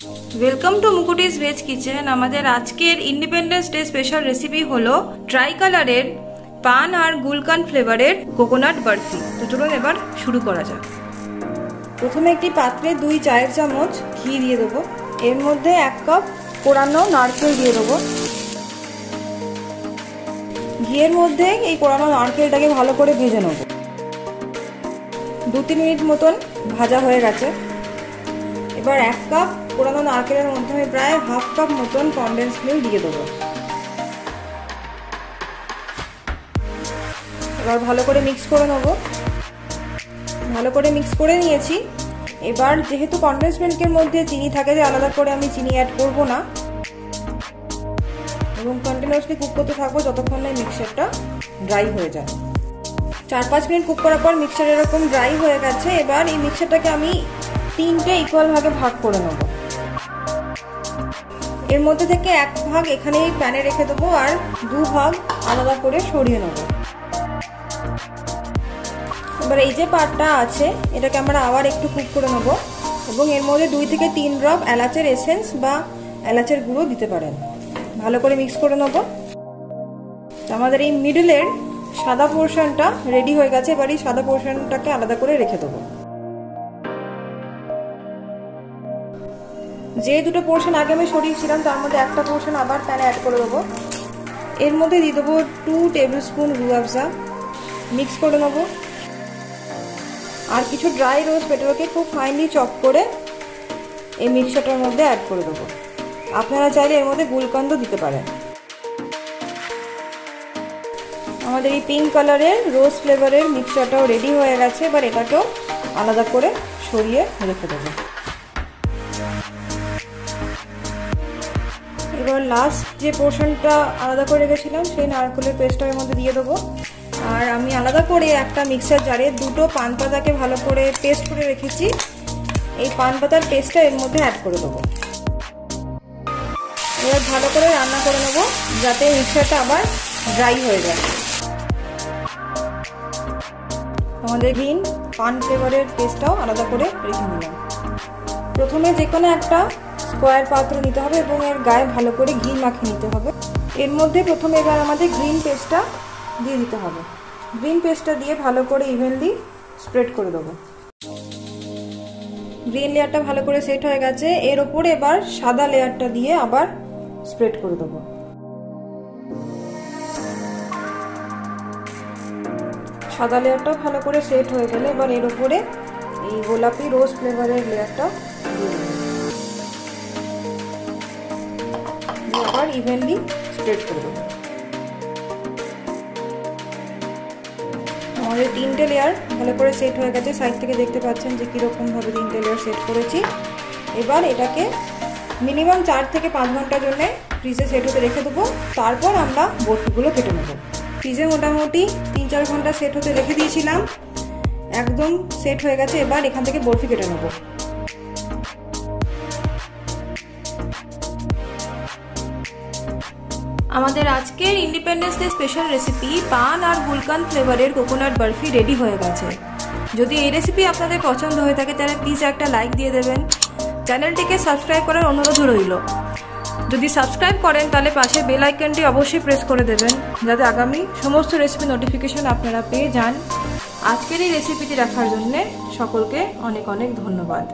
Welcome to মুকুটিস veg kitchen আমাদের আজকের ইন্ডিপেন্ডেন্স ডে স্পেশাল রেসিপি হলো ট্রাই কালারের পান আর গুলকান ফ্লেভারের কোকোনাট বরফি। তো চলুন এবার শুরু করা যাক। প্রথমে একটি পাত্রে দুই চায়ের চামচ ঘি দিয়ে দেবো। এর মধ্যে এক কাপ কোরানো নারকেল দিয়ে দেবো। ঘিয়ের মধ্যে এই কোরানো নারকেলটাকে ভালো করে ভেজে নেব। দু তিন মিনিট মতন ভাজা হয়ে গেছে। এবার এক কাপ পোড়ানো নারকেলের মধ্যে আমি প্রায় হাফ কাপ মতন কনডেন্স মিল্ক দিয়ে দেবো। এবার ভালো করে মিক্স করে নেব। ভালো করে মিক্স করে নিয়েছি। এবার যেহেতু কনডেন্স মিল্কের মধ্যে চিনি থাকে যে আলাদা করে আমি চিনি অ্যাড করব না। এবং কন্টিনিউসলি কুক করতে থাকব যতক্ষণ না মিক্সারটা ড্রাই হয়ে যায়। চার পাঁচ মিনিট কুক করার পর মিক্সার এরকম ড্রাই হয়ে গেছে। এবার এই মিক্সারটাকে আমি তিনটে ইকুয়াল ভাগে ভাগ করে নেব। এর মধ্যে থেকে এক ভাগ এখানে প্যানে রেখে দেবো আর দু ভাগ আলাদা করে সরিয়ে নেব। এবার এই যে পাটটা আছে, এটাকে আমরা আবার একটু কুক করে নেব এবং এর মধ্যে দুই থেকে তিন ড্রপ এলাচের এসেন্স বা এলাচের গুঁড়ো দিতে পারেন। ভালো করে মিক্স করে নেব। আমাদের এই মিডলের সাদা পোর্শনটা রেডি হয়ে গেছে, এবার এই সাদা পোর্শনটাকে আলাদা করে রেখে দেবো। যে দুটো পোর্শন আগে আমি সরিয়েছিলাম, তার মধ্যে একটা পোর্শন আবার প্যানে অ্যাড করে দেবো। এর মধ্যে দিয়ে দেবো টু টেবিল স্পুন রুয়াবজা মিক্স করে নেব। আর কিছু ড্রাই রোজ পেটোকে খুব ফাইনলি চপ করে এই মিক্সচারটার মধ্যে অ্যাড করে দেবো। আপনারা চাইলে এর মধ্যে গুলকন্দ দিতে পারেন। আমাদের এই পিঙ্ক কালারের রোজ ফ্লেভারের মিক্সচারটাও রেডি হয়ে গেছে। এবার এটাকেও আলাদা করে সরিয়ে রেখে দেবো। এবার লাস্ট যে পোর্শনটা আলাদা করে রেখেছিলাম, সেই নারকেলের পেস্টটা এর মধ্যে দিয়ে দেবো। আর আমি আলাদা করে একটা মিক্সার জারে দুটো পান পাতাকে ভালো করে পেস্ট করে রেখেছি। এই পান পাতার পেস্টটা এর মধ্যে অ্যাড করে দেবো। এবার ভালো করে রান্না করে নেব, যাতে মিক্সারটা আবার ড্রাই হয়ে যায়। আমাদের গ্রিন পান ফ্লেভারের পেস্টটাও আলাদা করে রেখে নিলাম প্রথমে যে কোনো একটা স্কোয়ার পাত্র নিতে হবে এবং এর গায়ে ভালো করে ঘি মাখিয়ে নিতে হবে। এর মধ্যে প্রথমে এবার আমাদের গ্রিন পেস্টটা দিয়ে দিতে হবে। গ্রিন পেস্টটা দিয়ে ভালো করে ইভেনলি স্প্রেড করে দেবো। গ্রিন লেয়ারটা ভালো করে সেট হয়ে গেছে। এর ওপরে এবার সাদা লেয়ারটা দিয়ে আবার স্প্রেড করে দেবো। সাদা লেয়ারটা ভালো করে সেট হয়ে গেলে এবার এর ওপরে এই গোলাপি রোজ ফ্লেভারের লেয়ারটা দিয়ে দেবো। আবার ইভেনলি স্প্রেড করে দেবো। আমাদের তিনটে লেয়ার ভালো করে সেট হয়ে গেছে। সাইড থেকে দেখতে পাচ্ছেন যে কীরকমভাবে তিনটে লেয়ার সেট করেছি। এবার এটাকে মিনিমাম চার থেকে পাঁচ ঘণ্টার জন্য ফ্রিজে সেট হতে রেখে দেবো। তারপর আমরা বরফিগুলো কেটে নেব। ফ্রিজে মোটামুটি তিন চার ঘণ্টা সেট হতে রেখে দিয়েছিলাম। একদম সেট হয়ে গেছে। এবার এখান থেকে বরফি কেটে নেব। আমাদের আজকের ইন্ডিপেন্ডেন্স ডে স্পেশাল রেসিপি পান আর গুলকান ফ্লেভারের কোকোনাট বরফি রেডি হয়ে গেছে। যদি এই রেসিপি আপনাদের পছন্দ হয়ে থাকে, তাহলে প্লিজ একটা লাইক দিয়ে দেবেন। চ্যানেলটিকে সাবস্ক্রাইব করার অনুরোধ রইল। যদি সাবস্ক্রাইব করেন, তাহলে পাশে বেল আইকনটি অবশ্যই প্রেস করে দেবেন, যাতে আগামী সমস্ত রেসিপি নোটিফিকেশন আপনারা পেয়ে যান। আজকের এই রেসিপিটি দেখার জন্যে সকলকে অনেক অনেক ধন্যবাদ।